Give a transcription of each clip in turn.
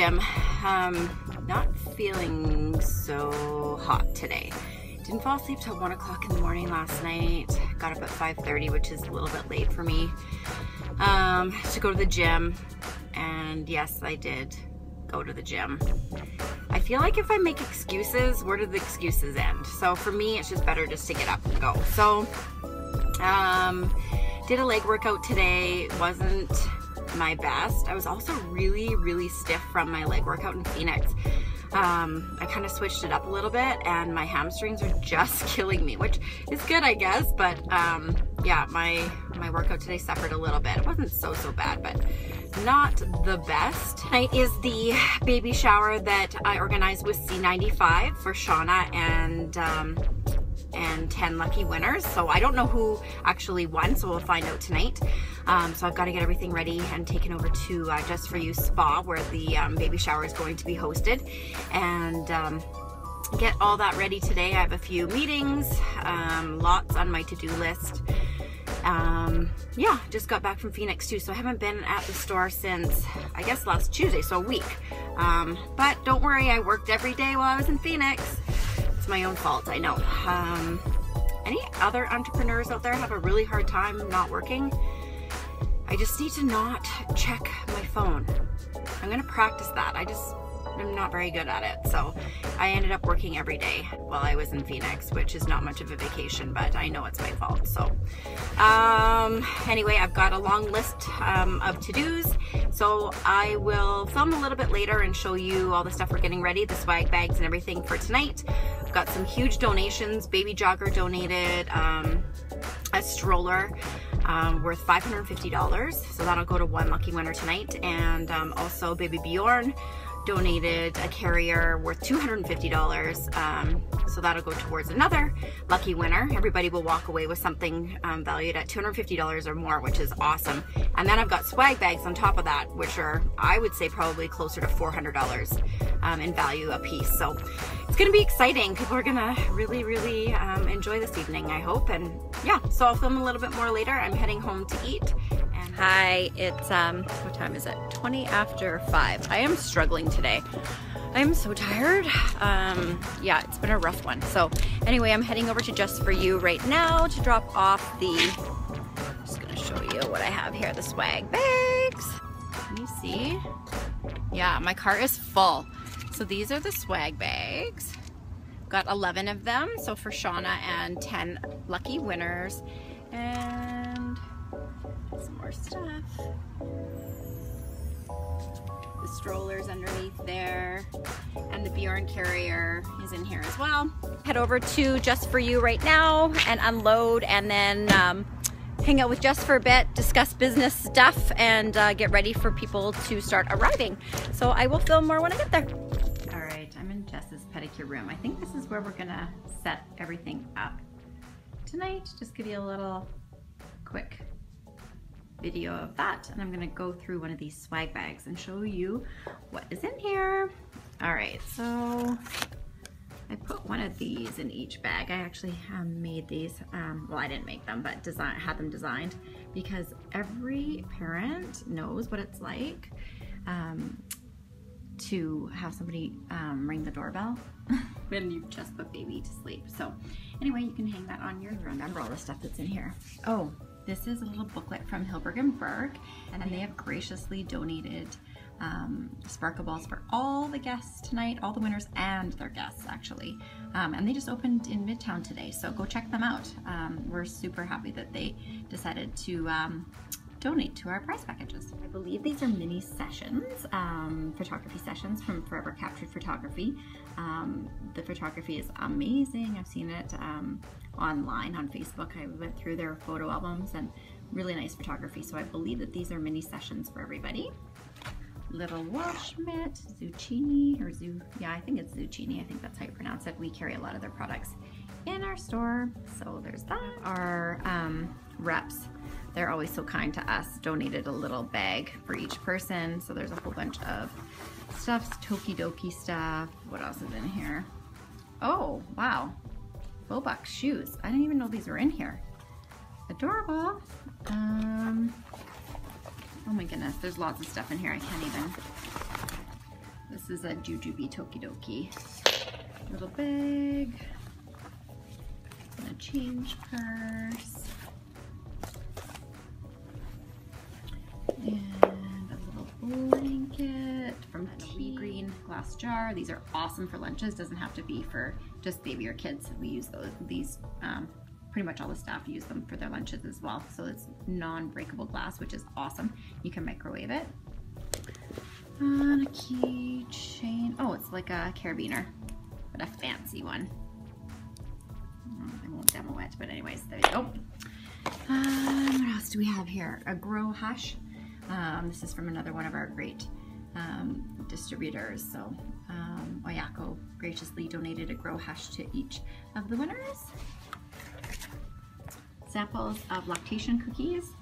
gym. Um, not feeling so hot today. Didn't fall asleep till 1 o'clock in the morning last night. Got up at 5.30, which is a little bit late for me, um, to go to the gym. And yes, I did go to the gym. I feel like if I make excuses, where do the excuses end? So for me, it's just better just to get up and go. So, um, did a leg workout today. Wasn't my best. I was also really, really stiff from my leg workout in Phoenix. Um, I kind of switched it up a little bit and my hamstrings are just killing me, which is good, I guess. But um, yeah, my, my workout today suffered a little bit. It wasn't so, so bad, but not the best. Tonight is the baby shower that I organized with C95 for Shauna and um, and 10 lucky winners. So I don't know who actually won, so we'll find out tonight. Um, so I've got to get everything ready and taken over to uh, Just For You Spa where the um, baby shower is going to be hosted. And um, get all that ready today. I have a few meetings, um, lots on my to-do list. Um, yeah, just got back from Phoenix too, so I haven't been at the store since, I guess, last Tuesday, so a week. Um, but don't worry, I worked every day while I was in Phoenix my own fault, I know. Um, any other entrepreneurs out there have a really hard time not working? I just need to not check my phone. I'm gonna practice that. I just I'm not very good at it. So I ended up working every day while I was in Phoenix, which is not much of a vacation, but I know it's my fault. So um, anyway, I've got a long list um, of to-dos. So I will film a little bit later and show you all the stuff we're getting ready, the swag bags and everything for tonight. I've got some huge donations. Baby Jogger donated um, a stroller um, worth $550. So that'll go to one lucky winner tonight. And um, also Baby Bjorn donated a carrier worth $250. Um, so that'll go towards another lucky winner. Everybody will walk away with something um, valued at $250 or more, which is awesome. And then I've got swag bags on top of that, which are, I would say, probably closer to $400 um, in value a piece. So it's gonna be exciting. People are gonna really, really um, enjoy this evening, I hope. And yeah, so I'll film a little bit more later. I'm heading home to eat Hi, it's, um, what time is it? 20 after 5. I am struggling today. I'm so tired. Um, yeah, it's been a rough one. So anyway, I'm heading over to Just For You right now to drop off the, I'm just gonna show you what I have here, the swag bags. Can you see? Yeah, my car is full. So these are the swag bags. Got 11 of them, so for Shauna and 10 lucky winners. And more stuff. The stroller's underneath there. And the Bjorn carrier is in here as well. Head over to Just For You right now and unload and then um, hang out with Just for a bit, discuss business stuff, and uh, get ready for people to start arriving. So I will film more when I get there. All right, I'm in Jess's pedicure room. I think this is where we're gonna set everything up tonight. Just give you a little quick video of that and I'm gonna go through one of these swag bags and show you what is in here. All right, so I put one of these in each bag. I actually um, made these, um, well I didn't make them, but design, had them designed because every parent knows what it's like um, to have somebody um, ring the doorbell when you just put baby to sleep. So anyway, you can hang that on your, remember all the stuff that's in here. Oh, this is a little booklet from Hillberg and Berk, and they have graciously donated um, sparkle balls for all the guests tonight, all the winners and their guests actually. Um, and they just opened in Midtown today, so go check them out. Um, we're super happy that they decided to um, donate to our prize packages. I believe these are mini sessions, um, photography sessions from Forever Captured Photography. Um, the photography is amazing. I've seen it um, online on Facebook. I went through their photo albums and really nice photography. So I believe that these are mini sessions for everybody. Little wash mitt, Zoocchini, or Zu, yeah, I think it's Zoocchini. I think that's how you pronounce it. We carry a lot of their products in our store. So there's that. Our um, reps they're always so kind to us, donated a little bag for each person. So there's a whole bunch of stuff, Tokidoki stuff. What else is in here? Oh, wow. Bobux shoes. I didn't even know these were in here. Adorable. Um, oh my goodness, there's lots of stuff in here. I can't even. This is a Jujube Tokidoki. Little bag. And a change purse. Glass jar. These are awesome for lunches. Doesn't have to be for just baby or kids. We use those these um, pretty much all the staff use them for their lunches as well. So it's non-breakable glass, which is awesome. You can microwave it. And a keychain. Oh, it's like a carabiner, but a fancy one. I won't demo it, but anyways, there you go. Um, what else do we have here? A Grow Hush. Um, this is from another one of our great um, distributors. So um, Oyako graciously donated a Grow Hush to each of the winners samples of lactation cookies.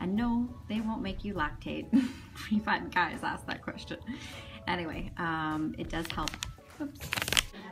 And no, they won't make you lactate. We've had guys ask that question. Anyway, um, it does help. Oops.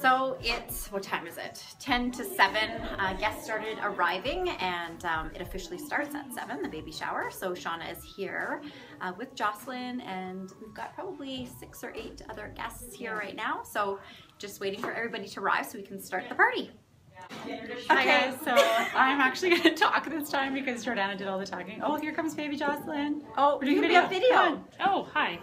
So it's, what time is it? 10 to 7. Uh, guests started arriving and um, it officially starts at 7, the baby shower. So Shauna is here uh, with Jocelyn and we've got probably six or eight other guests here right now. So just waiting for everybody to arrive so we can start the party. Hi okay, guys, so I'm actually going to talk this time because Jordana did all the talking. Oh, here comes baby Jocelyn. Oh, we're doing video. video. Oh, hi.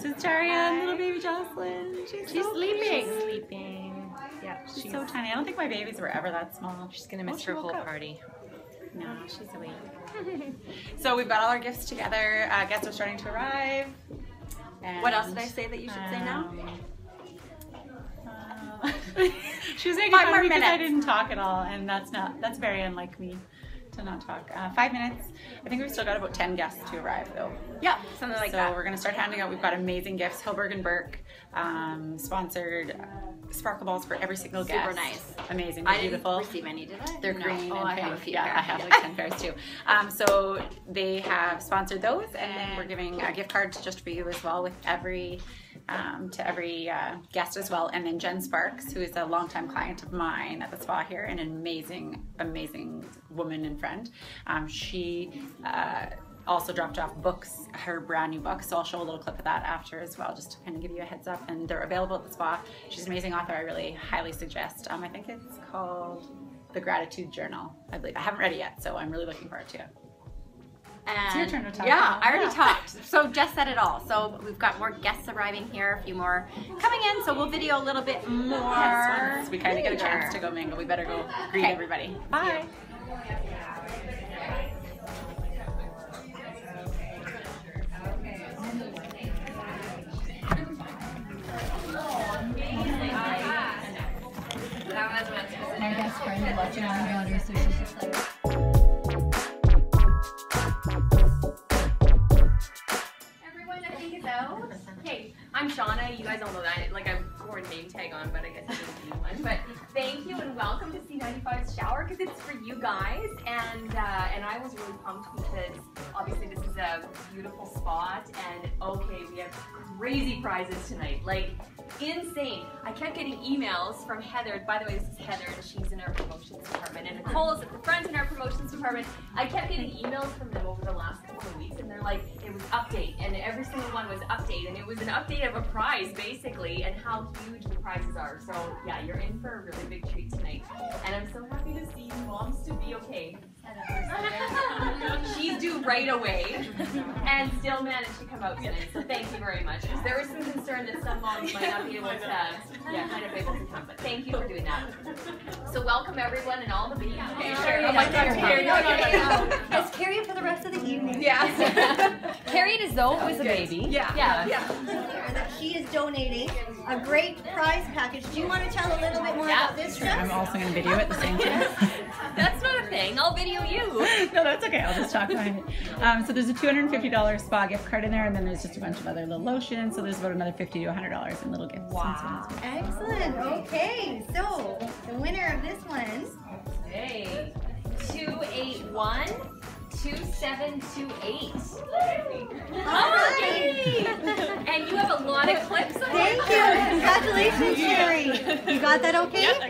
This is Jarian, little baby Jocelyn. She's, she's so sleeping. She's sleeping. Yeah, she's, she's, so tiny. I don't think my babies were ever that small. She's going to miss oh, her whole up. party. No, she's awake. so we've got all our gifts together. Uh, guests are starting to arrive. And, what else did I say that you should um, say now? Um, she was making fun because I didn't talk at all, and that's not that's very unlike me to not talk. Uh, five minutes. I think we've still got about ten guests to arrive though. Yeah, something like so that. So we're gonna start handing out. We've got amazing gifts. Hillberg and Berk um, sponsored uh, sparkle balls for every single guest. Super nice. Amazing. I beautiful. didn't receive any, did I? They're no. green. Oh, and I have a few. Yeah, I have like ten pairs too. Um, so they have sponsored those, and then we're giving a gift card just for you as well with every um, to every uh, guest as well. And then Jen Sparks, who is a longtime client of mine at the spa here, an amazing, amazing woman and friend. Um, she uh, also dropped off books, her brand new book. So I'll show a little clip of that after as well, just to kind of give you a heads up. And they're available at the spa. She's an amazing author. I really highly suggest. Um, I think it's called The Gratitude Journal. I believe I haven't read it yet, so I'm really looking forward to it. And it's your turn to talk. Yeah. I already yeah. talked. So Jess said it all. So we've got more guests arriving here, a few more coming in. So we'll video a little bit more. Yes, once we kind of get a chance to go mingle, we better go greet okay. everybody. Bye. Our best friend is watching our daughter, so she's just like. I'm Shauna. You guys all know that. Like I've worn name tag on, but I guess I didn't need one. But thank you and welcome to C95's shower because it's for you guys. And uh, and I was really pumped because obviously this is a beautiful spot. And okay, we have crazy prizes tonight. Like insane. I kept getting emails from Heather. By the way, this is Heather, and she's in our promotions department. And Nicole's at the front in our promotions department. I kept getting emails from them over the last couple of weeks, and they're like, it was update, and every single one was update, and it was an update of a prize, basically, and how huge the prizes are. So, yeah, you're in for a really big treat tonight. And I'm so happy to see you moms to be okay. She's due right away and still managed to come out tonight. So thank you very much. There was some concern that some moms might not be able to, yeah, kind of able to come, but thank you for doing that. So welcome everyone and all the babies. Okay, sure. Oh my God, Carrie. No, no, no. Let's carry it for the rest of the evening. Yeah. carry it as though it was a baby. Yeah. Yeah. yeah. That she is donating a great prize package. Do you want to tell a little bit more yeah. about this dress? I'm also going to video at the same time. That's not a thing. I'll video you. no, that's okay. I'll just talk behind it. Um, so there's a $250 spa gift card in there, and then there's just a bunch of other little lotions. So there's about another 50 to $100 in little gifts. Wow. Excellent. Okay, so the winner of this one. Hey, 281 2728. All right. and you have a lot of clips on Thank you. Congratulations, Sherry. You got that okay? Yep,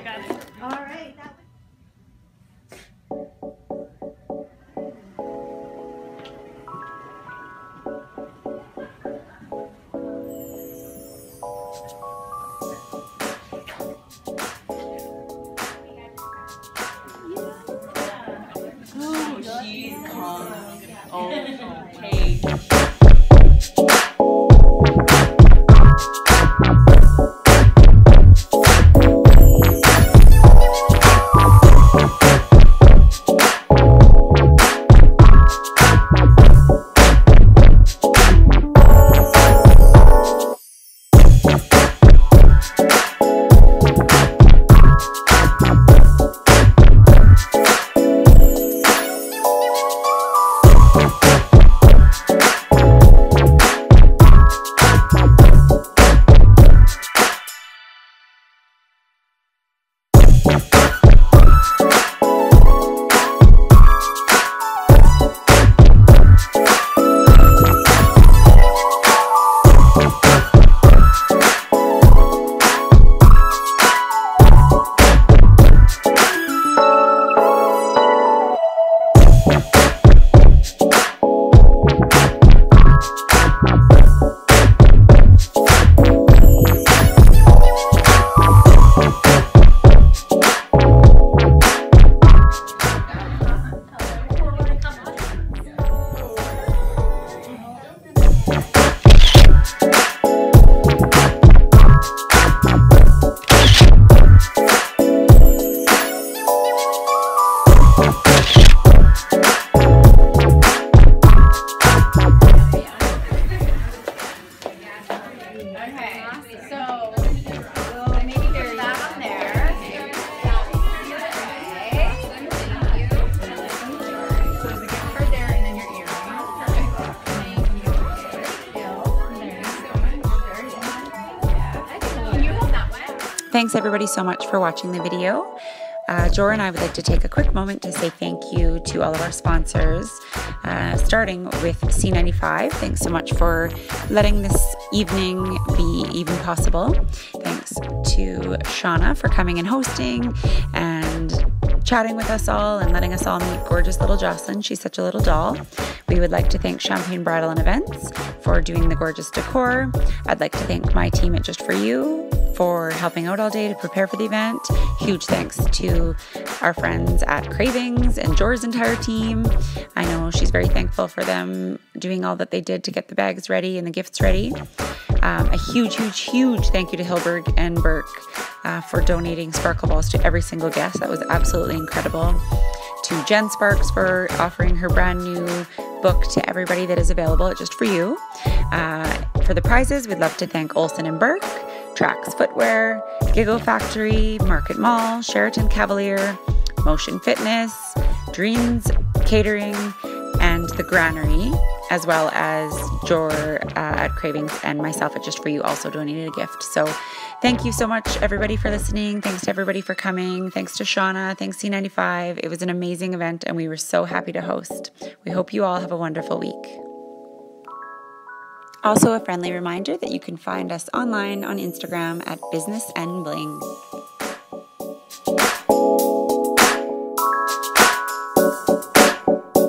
Oh, okay. Thanks everybody so much for watching the video. Uh, Jor and I would like to take a quick moment to say thank you to all of our sponsors, uh, starting with C95. Thanks so much for letting this evening be even possible. Thanks to Shauna for coming and hosting and chatting with us all and letting us all meet gorgeous little Jocelyn. She's such a little doll. We would like to thank Champagne Bridal and Events for doing the gorgeous decor. I'd like to thank my team at Just For You for helping out all day to prepare for the event. Huge thanks to our friends at Cravings and Jor's entire team. I know she's very thankful for them doing all that they did to get the bags ready and the gifts ready. Um, a huge, huge, huge thank you to Hillberg and Berk uh, for donating sparkle balls to every single guest. That was absolutely incredible. To Jen Sparks for offering her brand new book to everybody that is available just for you. Uh, for the prizes, we'd love to thank Olson and Burke, Trax Footwear, Giggle Factory, Market Mall, Sheraton Cavalier, Motion Fitness, Dreams Catering, and the Granary, as well as Jor uh, at Cravings and myself at Just For You also donated a gift. So thank you so much, everybody, for listening. Thanks to everybody for coming. Thanks to Shauna. Thanks C95. It was an amazing event, and we were so happy to host. We hope you all have a wonderful week. Also, a friendly reminder that you can find us online on Instagram at Business and Bling.